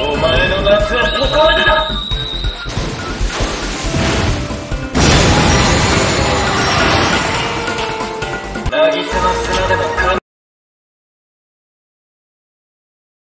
お前の夏はここまでだ。渚